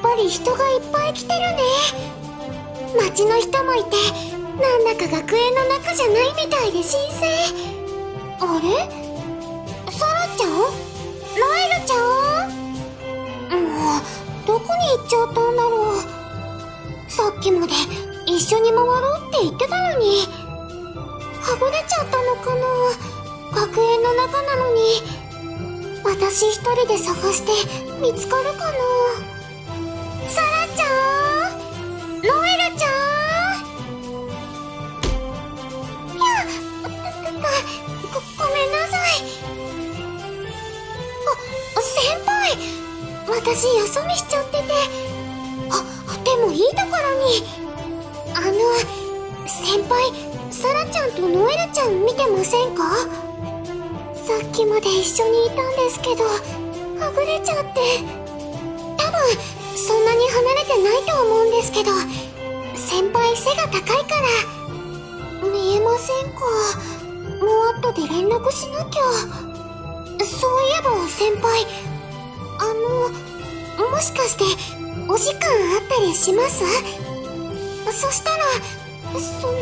ぱり人がいっぱい来てるね。街の人もいてなんだか学園の中じゃないみたいで神聖。あれ？サラちゃん？ライルちゃん？もうどこに行っちゃったんだろう。さっきまで一緒に回ろうって言ってたのに。はぐれちゃったのかな？学園の中なのに。私一人で探して見つかるかな？私よそ見しちゃってて。あでもいいところに。あの先輩サラちゃんとノエルちゃん見てませんか？さっきまで一緒にいたんですけどはぐれちゃって。多分そんなに離れてないと思うんですけど先輩背が高いから。見えませんか？もう後で連絡しなきゃ。そういえば先輩もしかしてお時間あったりします？そしたらその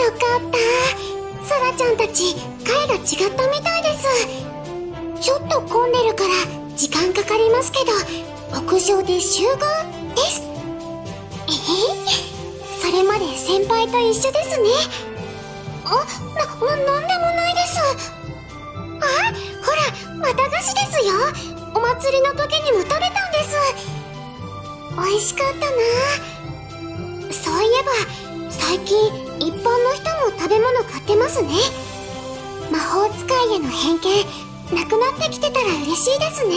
よかった。ソラちゃんたち階が違ったみたいです。ちょっと混んでるから時間かかりますけど屋上で集合です。えへ。それまで先輩と一緒ですね。な、な、なんでもないです。あほらまた菓子ですよ。お祭りの時にも食べたんです。美味しかったな。そういえば最近一般の人も食べ物買ってますね。魔法使いへの偏見なくなってきてたら嬉しいですね。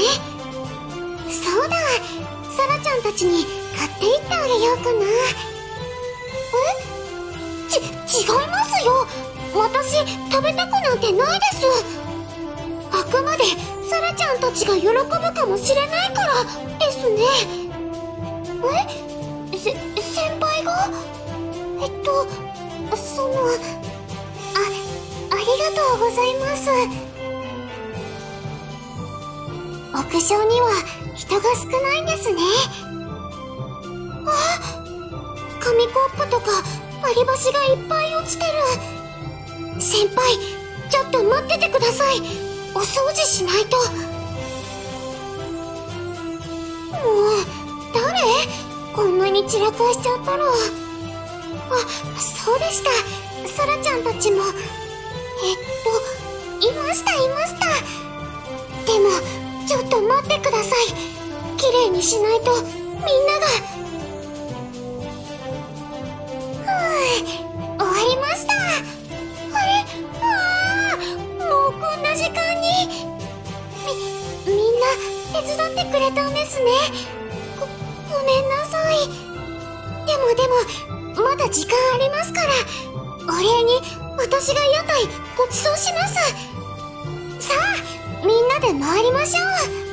そうだ。サラちゃんたちに買っていってあげようかな。え？ち、違いますよ。私食べたくなんてないです。あくまでサラちゃんたちが喜ぶかもしれないからですね。え？せ先輩が？えっとそのあありがとうございます。屋上には人が少ないんですね。あ紙コップとか割り箸がいっぱい落ちてる。先輩ちょっと待っててください。お掃除しないと。もう誰？こんなに散らかしちゃったらあそうでしたソラちゃんたちも。えっといましたいました。でもちょっと待ってください。綺麗にしないとみんなが。手伝ってくれたんですね。ごごめんなさい。でもでもまだ時間ありますからお礼に私が屋台ごちそうします。さあみんなで回りましょう。